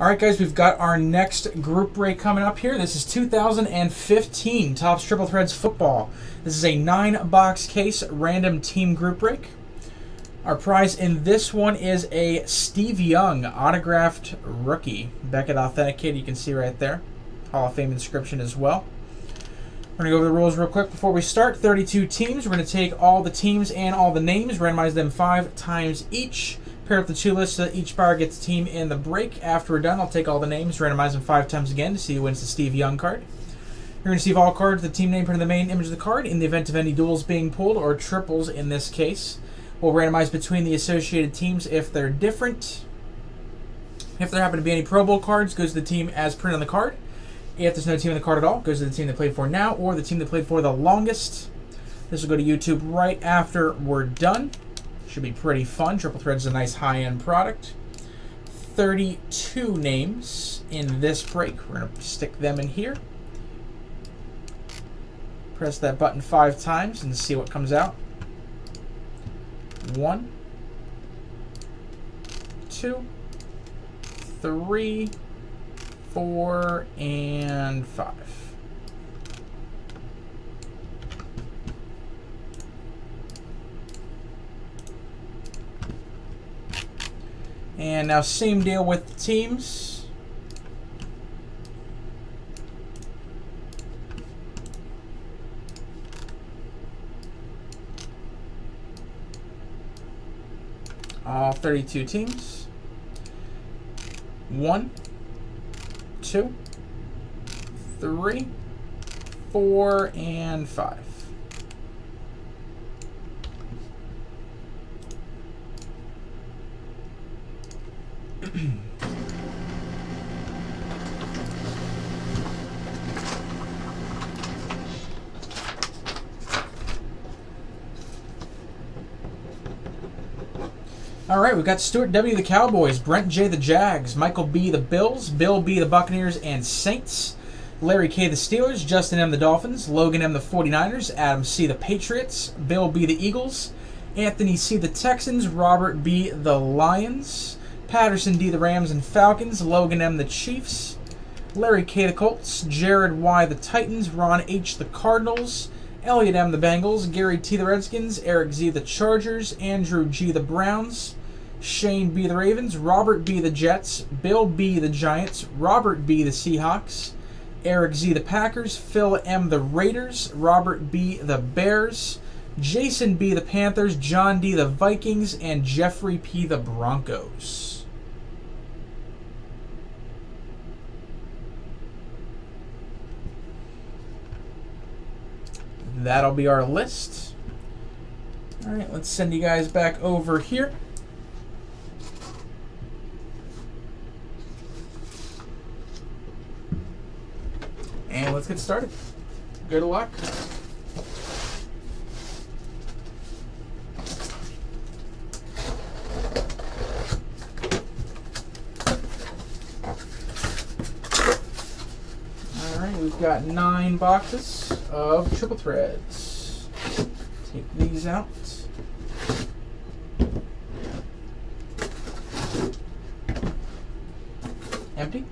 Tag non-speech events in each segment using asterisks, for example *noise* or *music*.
All right, guys, we've got our next group break coming up here. This is 2015 Topps Triple Threads Football. This is a nine-box case random team group break. Our prize in this one is a Steve Young autographed rookie. Beckett Authenticated, you can see right there. Hall of Fame inscription as well. We're going to go over the rules real quick before we start. 32 teams. We're going to take all the teams and all the names, randomize them five times each. Pair up the two lists so that each buyer gets a team in the break. After we're done, I'll take all the names, randomize them five times again to see who wins the Steve Young card. You're going to receive all cards, the team name printed in the main image of the card in the event of any duels being pulled, or triples in this case. We'll randomize between the associated teams if they're different. If there happen to be any Pro Bowl cards, goes to the team as printed on the card. If there's no team in the card at all, goes to the team that played for now, or the team that played for the longest. This will go to YouTube right after we're done. Should be pretty fun. Triple Thread's is a nice high-end product. 32 names in this break. We're going to stick them in here. Press that button five times and see what comes out. One, two, three, four, and five. And now same deal with the teams. All 32 teams. One, two, three, four, and five. All right, we've got Stuart W. the Cowboys, Brent J. the Jags, Michael B. the Bills, Bill B. the Buccaneers and Saints, Larry K. the Steelers, Justin M. the Dolphins, Logan M. the 49ers, Adam C. the Patriots, Bill B. the Eagles, Anthony C. the Texans, Robert B. the Lions, Patterson D. the Rams and Falcons, Logan M. the Chiefs, Larry K. the Colts, Jared Y. the Titans, Ron H. the Cardinals, Elliot M. the Bengals, Gary T. the Redskins, Eric Z. the Chargers, Andrew G. the Browns, Shane B. the Ravens, Robert B. the Jets, Bill B. the Giants, Robert B. the Seahawks, Eric Z. the Packers, Phil M. the Raiders, Robert B. the Bears, Jason B. the Panthers, John D. the Vikings, and Jeffrey P. the Broncos. That'll be our list. All right, let's send you guys back over here. And let's get started. Good luck. Alright, we've got nine boxes of triple threads. Take these out. Empty.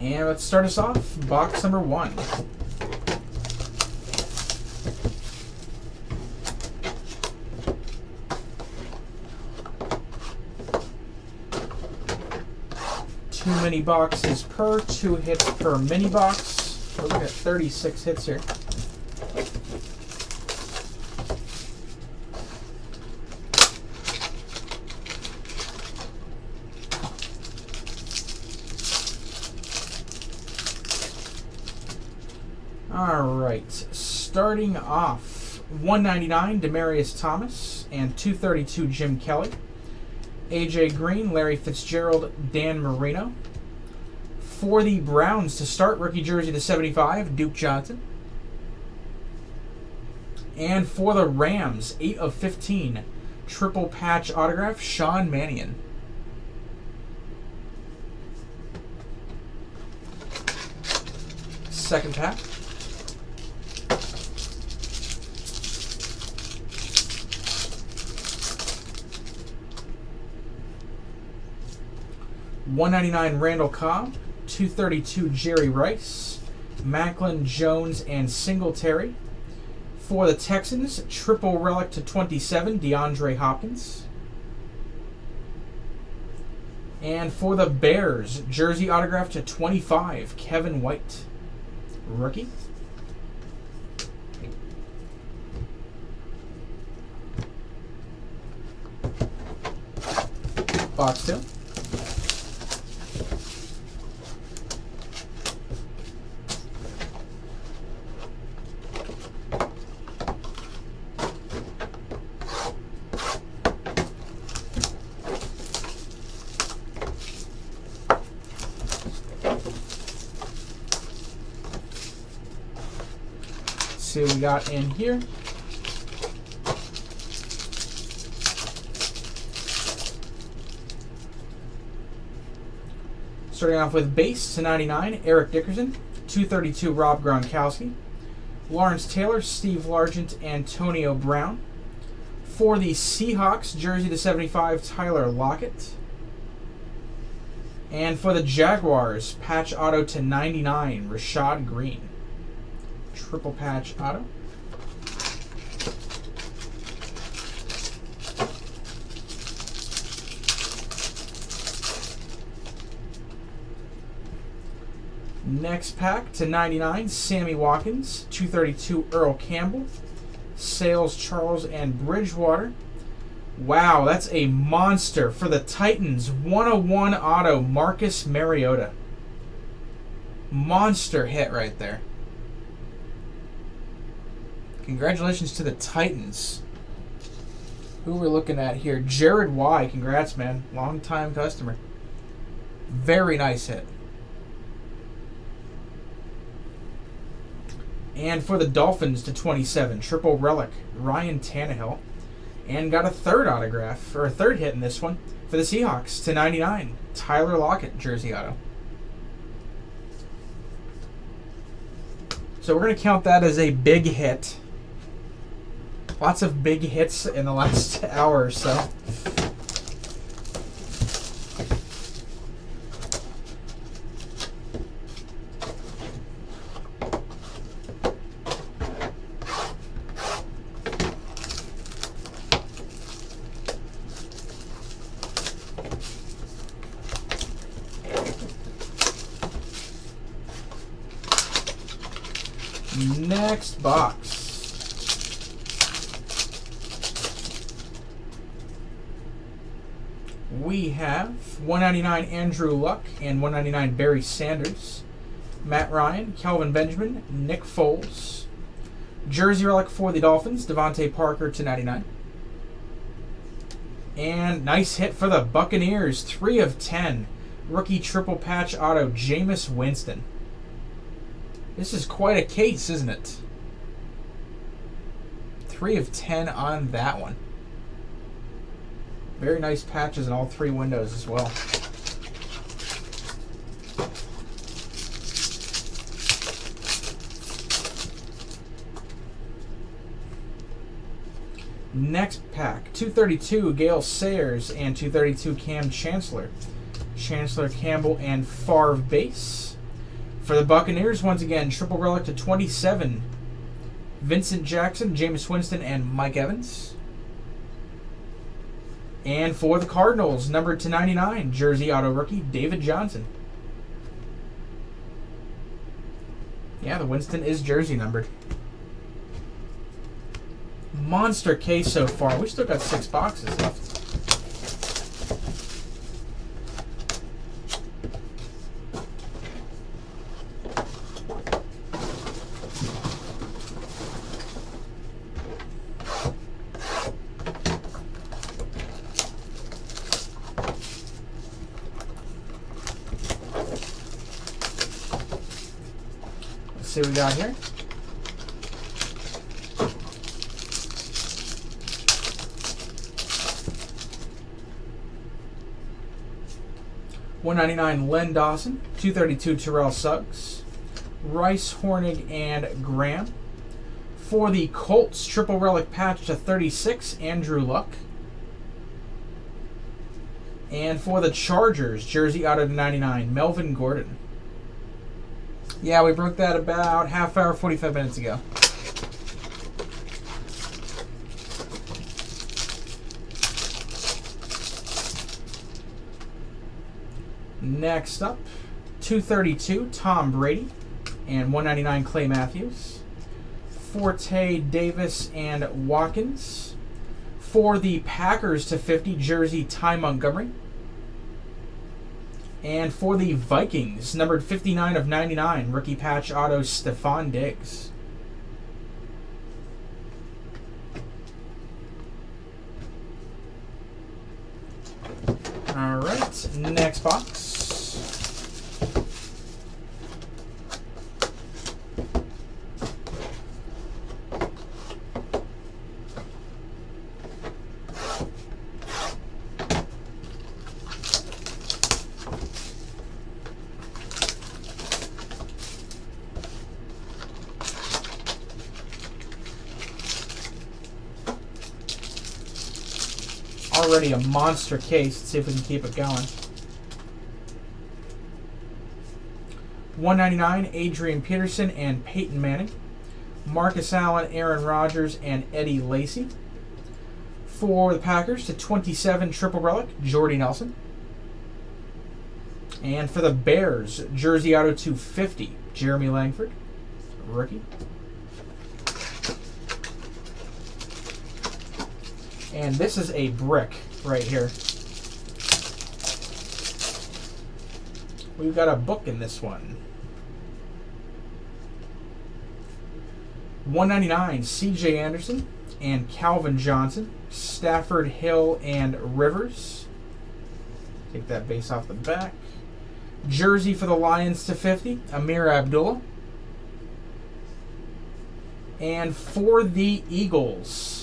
And let's start us off. Box number one. Many boxes per, two hits per mini box. We're looking at 36 hits here. All right, starting off, 199 Demaryius Thomas and 232 Jim Kelly. AJ Green, Larry Fitzgerald, Dan Marino for the Browns to start. Rookie jersey to 75, Duke Johnson. And for the Rams, 8 of 15, triple patch autograph, Sean Mannion. Second pack. One ninety nine Randall Cobb, 232 Jerry Rice, Maclin, Jones, and Singletary. For the Texans, triple relic to 27, DeAndre Hopkins. And for the Bears, jersey autograph to 25, Kevin White. Rookie. Box two. Got in here. Starting off with base to 99, Eric Dickerson. 232, Rob Gronkowski. Lawrence Taylor, Steve Largent, Antonio Brown. For the Seahawks, jersey to 75, Tyler Lockett. And for the Jaguars, patch auto to 99, Rashad Greene. Triple patch auto. Next pack to 99, Sammy Watkins. 232, Earl Campbell. Sales, Charles, and Bridgewater. Wow, that's a monster for the Titans. 101 auto, Marcus Mariota. Monster hit right there. Congratulations to the Titans. Who we're looking at here? Jared Y. Congrats, man. Long time customer. Very nice hit. And for the Dolphins to 27, triple relic, Ryan Tannehill. And got a third autograph, or a third hit in this one, for the Seahawks to 99, Tyler Lockett, jersey auto. So we're going to count that as a big hit. Lots of big hits in the last *laughs* hour or so. Next box. We have 199 Andrew Luck and 199 Barry Sanders. Matt Ryan, Kelvin Benjamin, Nick Foles. Jersey relic for the Dolphins, DeVante Parker to 99. And nice hit for the Buccaneers, 3 of 10. Rookie triple patch auto, Jameis Winston. This is quite a case, isn't it? 3 of 10 on that one. Very nice patches in all three windows as well. Next pack, 232 Gale Sayers and 232 Kam Chancellor. Chancellor Campbell and Favre base. For the Buccaneers, once again, triple relic to 27. Vincent Jackson, Jameis Winston, and Mike Evans. And for the Cardinals, number to 99, jersey auto rookie, David Johnson. Yeah, the Winston is jersey numbered. Monster case so far. We still got six boxes left. See what we got here. One ninety nine Len Dawson, two thirty two Terrell Suggs, Rice Hornung and Graham. For the Colts, triple relic patch to 36, Andrew Luck. And for the Chargers, jersey out of 99, Melvin Gordon. Yeah, we broke that about half hour, 45 minutes ago. Next up, 232, Tom Brady, and 199, Clay Matthews. Forte, Davis, and Watkins. For the Packers to 50, jersey, Ty Montgomery. And for the Vikings, numbered 59 of 99, rookie patch auto, Stefon Diggs. All right, next box. Already a monster case. Let's see if we can keep it going. 199, Adrian Peterson and Peyton Manning. Marcus Allen, Aaron Rodgers, and Eddie Lacy. For the Packers to 27, Triple Relic, Jordy Nelson. And for the Bears, Jersey Auto 250, Jeremy Langford, rookie. And this is a brick right here. We've got a book in this one. 199 CJ Anderson and Calvin Johnson, Stafford Hill and Rivers. Take that base off the back. Jersey for the Lions to 50, Ameer Abdullah. And for the Eagles,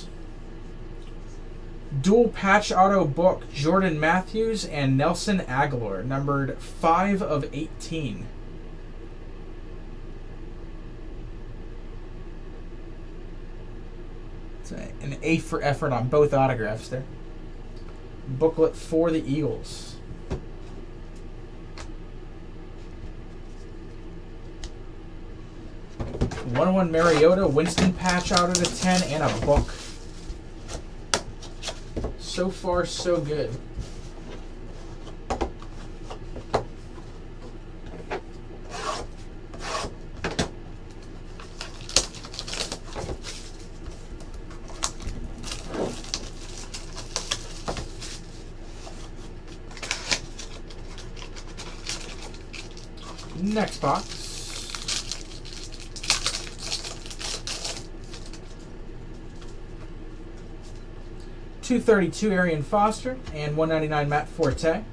Dual patch auto book Jordan Matthews and Nelson Agholor, numbered 5 of 18. It's an A for effort on both autographs there. Booklet for the Eagles. One one Mariota, Winston patch out of the ten, and a book so far, so good. Next box. 232 Arian Foster and 199 Matt Forte.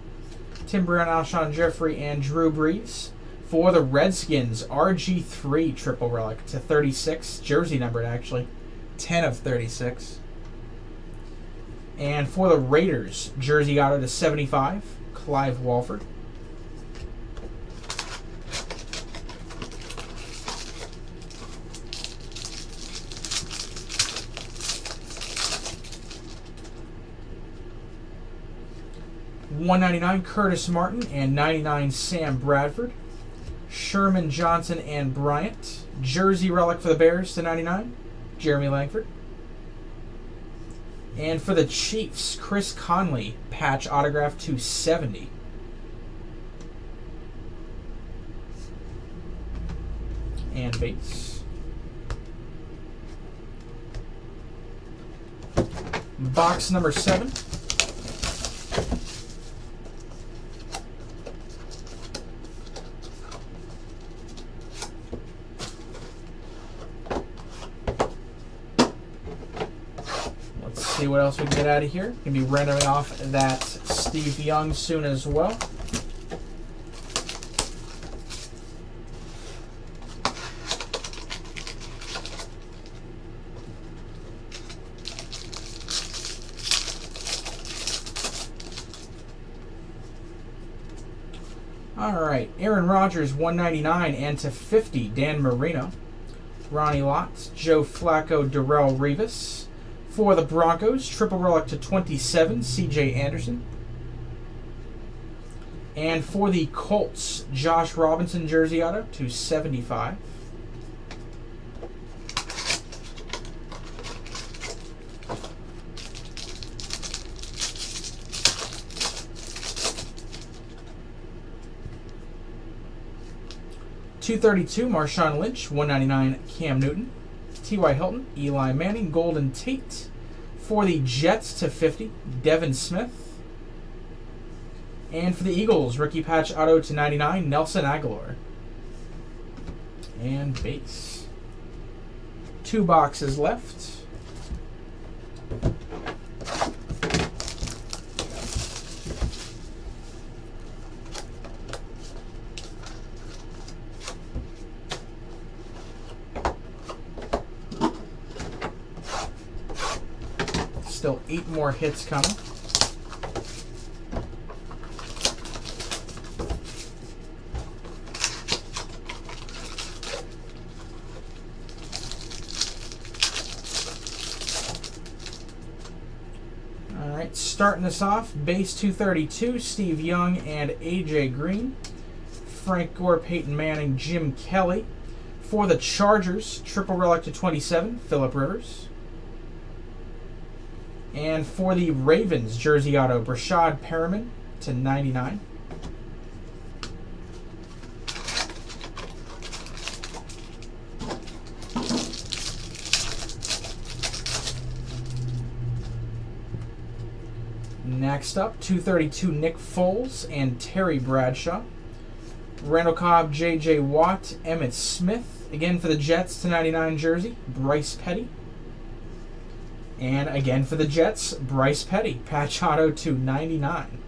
Tim Brown, Alshon Jeffery, and Drew Brees. For the Redskins, RG3 triple relic to 36, jersey numbered actually, 10 of 36. And for the Raiders, jersey auto to 75, Clive Walford. 199 Curtis Martin and 99 Sam Bradford. Sherman Johnson and Bryant. Jersey relic for the Bears to 99. Jeremy Langford. And for the Chiefs, Chris Conley, patch autograph to 70. And base. Box number seven. see what else we can get out of here. Gonna be rendering off that Steve Young soon as well. All right, Aaron Rodgers, 199 and to 50, Dan Marino. Ronnie Lott, Joe Flacco, Darrelle Revis. For the Broncos, triple relic to 27, CJ Anderson. And for the Colts, Josh Robinson jersey auto to 75. Two thirty two, Marshawn Lynch, one ninety nine, Cam Newton, T.Y. Hilton, Eli Manning, Golden Tate. For the Jets to fifty, Devin Smith. And for the Eagles, rookie patch auto to 99, Nelson Agholor. And base. Two boxes left. Still eight more hits coming. All right, starting us off, base 232, Steve Young and AJ Green. Frank Gore, Peyton Manning, Jim Kelly. For the Chargers, triple relic to 27, Philip Rivers. And for the Ravens, jersey auto, Breshad Perriman to 99. Next up, 232 Nick Foles and Terry Bradshaw. Randall Cobb, J.J. Watt, Emmitt Smith. Again for the Jets to 99 jersey, Bryce Petty. And again for the Jets, Bryce Petty, patch auto to 99.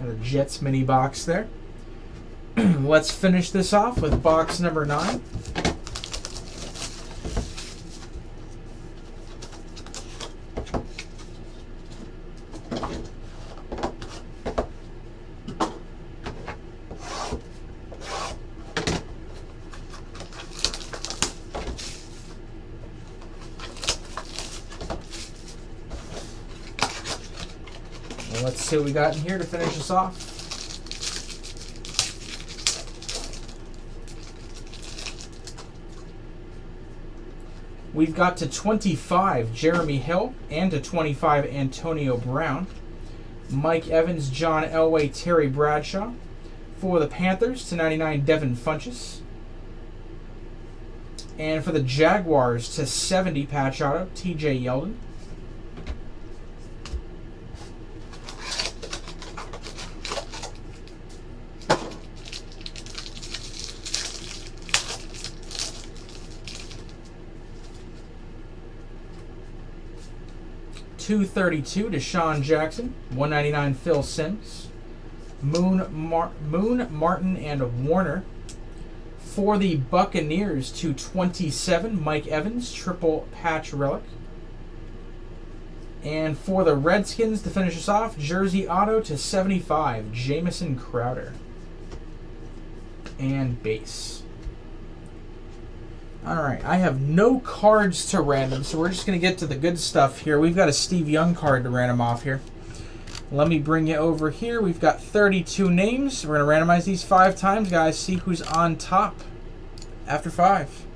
Got a Jets mini box there. *clears throat* Let's finish this off with box number 9. Let's see what we got in here to finish us off. We've got to 25 Jeremy Hill and to 25 Antonio Brown. Mike Evans, John Elway, Terry Bradshaw. For the Panthers to 99 Devin Funchess. And for the Jaguars to 70 patch auto, TJ Yeldon. Two thirty-two DeSean Jackson, one ninety-nine Phil Simms, Moon, Mar- Moon, Martin, and Warner. For the Buccaneers 227 Mike Evans, triple patch relic. And for the Redskins to finish us off, jersey auto to 75, Jamison Crowder. And base. Alright, I have no cards to random, so we're just going to get to the good stuff here. We've got a Steve Young card to random off here. Let me bring you over here. We've got 32 names. We're going to randomize these five times, guys. See who's on top after five.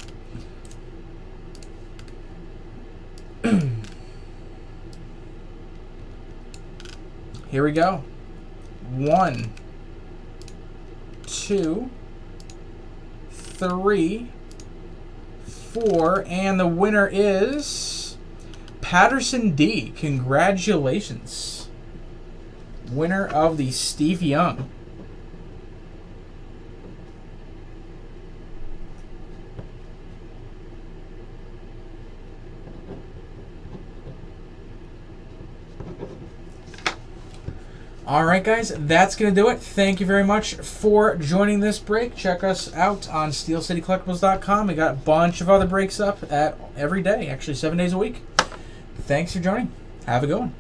*clears throat* Here we go. One, two, three, four, and the winner is Patterson D. Congratulations. Winner of the Steve Young. All right, guys, that's going to do it. Thank you very much for joining this break. Check us out on SteelCityCollectibles.com. We got a bunch of other breaks up at every day, actually seven days a week. Thanks for joining. Have a good one.